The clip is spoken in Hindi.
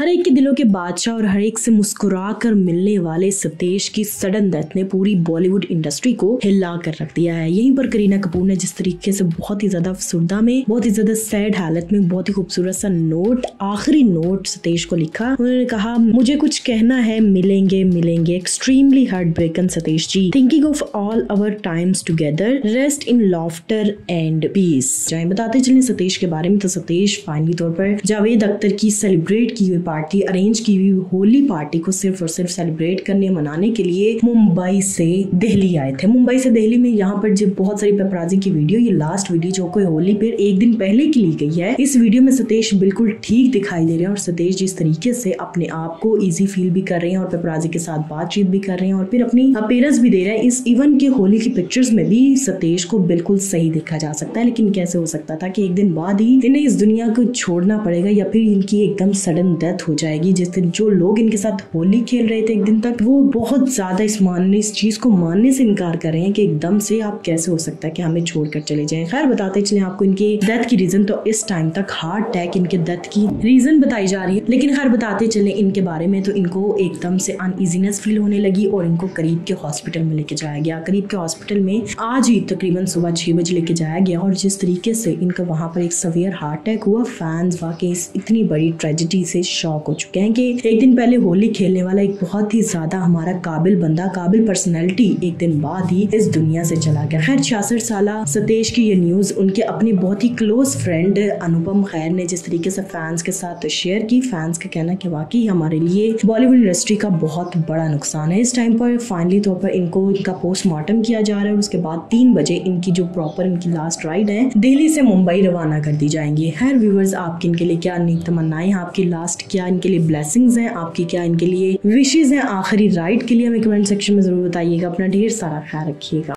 हर एक के दिलों के बादशाह और हर एक से मुस्कुरा कर मिलने वाले सतेश की सडन डेथ ने पूरी बॉलीवुड इंडस्ट्री को हिला कर रख दिया है। यहीं पर करीना कपूर ने जिस तरीके से बहुत ही ज़्यादा अफसुरदा में, बहुत ही ज़्यादा सैड हालत में, बहुत ही खूबसूरत सा नोट आखिरी नोट सतेश को लिखा, उन्होंने कहा, मुझे कुछ कहना है, मिलेंगे मिलेंगे। Extremely heartbroken Satish ji. Thinking of all our times together rest in laughter and peace चाहे बताते चले सतेश के बारे में। तो सतेश फाइनली तौर पर जावेद अख्तर की सेलिब्रेट की हुई पार्टी अरेंज की हुई होली पार्टी को सिर्फ़ और सिर्फ़ सेलिब्रेट करने, मनाने के लिए मुंबई से दिल्ली आए थे। मुंबई से दिल्ली में यहाँ पर जब बहुत सारी पेपराजी की वीडियो ये लास्ट वीडियो जो कोई होली पर एक दिन पहले की ली गई है, इस वीडियो में सतेश बिल्कुल ठीक दिखाई दे रहे हैं और सतेश जिस तरीके से अपने आप को इजी फील भी कर रहे हैं और पेपराजी के साथ बातचीत भी कर रहे हैं और फिर अपनी अपेयरेंस भी दे रहे हैं। इस इवन के होली की पिक्चर्स में भी सतेश को बिल्कुल सही देखा जा सकता है, लेकिन कैसे हो सकता था कि एक दिन बाद ही इन्हें इस दुनिया को छोड़ना पड़ेगा या फिर इनकी एकदम सडन डेथ हो जाएगी। जिस दिन जो लोग इनके साथ होली खेल रहे थे एक दिन तक, वो बहुत ज़्यादा इस मानने, इस चीज़ को मानने से इनकार कर रहे हैं कि एकदम से आप कैसे हो सकता है कि हमें छोड़कर चले जाएँ। खैर, बताते चले आपको इनकी डेथ की रीजन तो इस टाइम तक हार्ट अटैक इनके डेथ की रीजन बताई जा रही है। लेकिन खैर, बताते चले इनके बारे में। तो इनको एकदम से अनइजीनेस फील होने लगी और इनको करीब के हॉस्पिटल में लेके जाया गया। करीब के हॉस्पिटल में आज ही तकरीबन सुबह छह बजे लेके जाया गया और जिस तरीके से इनका वहाँ पर एक सवियर हार्ट अटैक हुआ फैंस वाकई इतनी बड़ी ट्रेजिडी से शॉक हो चुके हैं कि एक दिन पहले होली खेलने वाला एक बहुत ही ज़्यादा हमारा काबिल बंदा, काबिल पर्सनैलिटी एक दिन बाद ही इस दुनिया से चला गया। खैर, छियासठ साल सतेश की ये न्यूज़ उनके अपने बहुत ही क्लोज फ्रेंड अनुपम खैर ने जिस तरीके से फैंस के साथ शेयर की फैंस का कहना कि वाकई हमारे लिए बॉलीवुड इंडस्ट्री का बहुत बड़ा नुकसान है। इस टाइम पर फाइनली तौर पर इनको इनका पोस्टमार्टम किया जा रहा है और उसके बाद तीन बजे इनकी जो प्रॉपर इनकी लास्ट राइड है, दिल्ली से मुंबई रवाना कर दी जाएँगी। खैर व्यूवर्स आपके इनके लिए क्या तमन्नाएँ आपकी लास्ट क्या इनके लिए ब्लेसिंग्स हैं, आपकी क्या इनके लिए विशेज हैं, आखिरी राइड के लिए हमें कमेंट सेक्शन में ज़रूर बताइएगा। अपना ढेर सारा ख्याल रखिएगा।